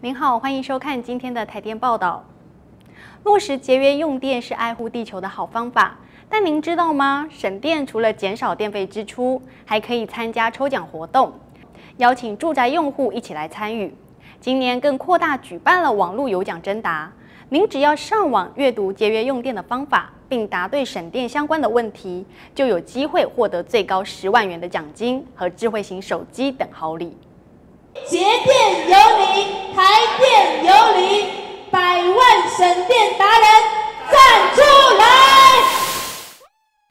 您好，欢迎收看今天的台电报道。落实节约用电是爱护地球的好方法，但您知道吗？省电除了减少电费支出，还可以参加抽奖活动，邀请住宅用户一起来参与。今年更扩大举办了网络有奖征答，您只要上网阅读节约用电的方法，并答对省电相关的问题，就有机会获得最高十万元的奖金和智慧型手机等好礼。节电有你，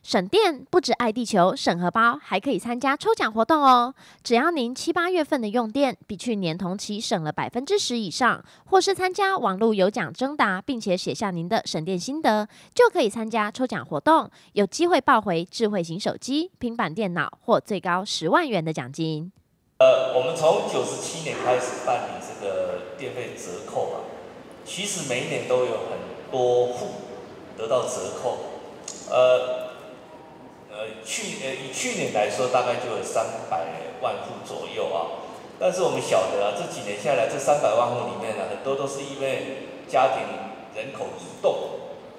省电不止爱地球，省荷包，还可以参加抽奖活动哦！只要您七八月份的用电比去年同期省了百分之十以上，或是参加网络有奖征答，并且写下您的省电心得，就可以参加抽奖活动，有机会抱回智慧型手机、平板电脑或最高十万元的奖金。呃，我们从九十七年开始办理这个电费折扣啊，其实每一年都有很多户得到折扣。呃，呃，去呃以去年来说，大概就有三百万户左右啊。但是我们晓得啊，这几年下来，这三百万户里面呢，很多都是因为家庭人口移动，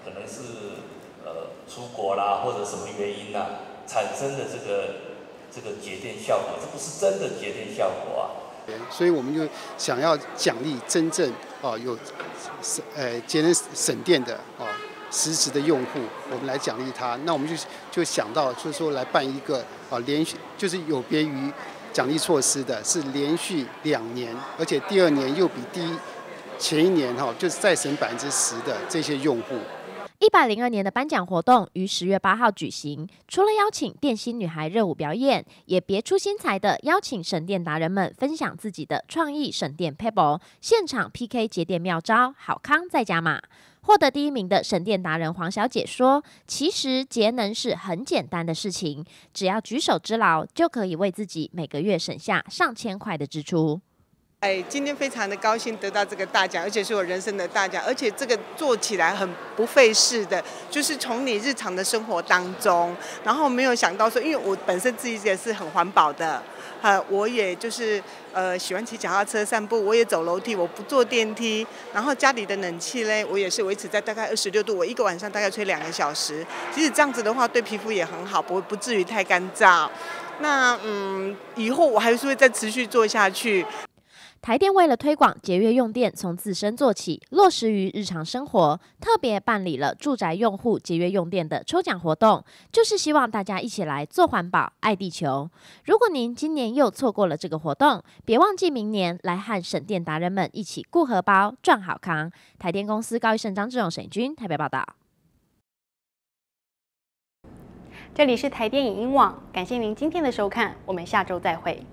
可能是呃出国啦，或者什么原因呐，产生的这个。这个节电效果，这不是真的节电效果啊！所以我们就想要奖励真正哦有省呃节能省电的哦实时的用户，我们来奖励他。那我们就就想到，就是说来办一个啊连续，就是有别于奖励措施的，是连续两年，而且第二年又比第一前一年哈，就是再省百分之十的这些用户。一百零二年的颁奖活动于十月八号举行，除了邀请电芯女孩热舞表演，也别出心裁的邀请省电达人们分享自己的创意省电 pebble，现场 PK 节电妙招，好康再加码。获得第一名的省电达人黄小姐说：“其实节能是很简单的事情，只要举手之劳，就可以为自己每个月省下上千块的支出。”哎，今天非常的高兴得到这个大奖，而且是我人生的大奖，而且这个做起来很不费事的，就是从你日常的生活当中，然后没有想到说，因为我本身自己也是很环保的，呃，我也就是呃喜欢骑脚踏车散步，我也走楼梯，我不坐电梯，然后家里的冷气嘞，我也是维持在大概二十六度，我一个晚上大概吹两个小时，其实这样子的话对皮肤也很好，不不至于太干燥。那嗯，以后我还是会再持续做下去。台电为了推广节约用电，从自身做起，落实于日常生活，特别办理了住宅用户节约用电的抽奖活动，就是希望大家一起来做环保、爱地球。如果您今年又错过了这个活动，别忘记明年来和省电达人们一起顾荷包、赚好康。台电公司高一盛、张志勇、沈军台北报道。这里是台电影音网，感谢您今天的收看，我们下周再会。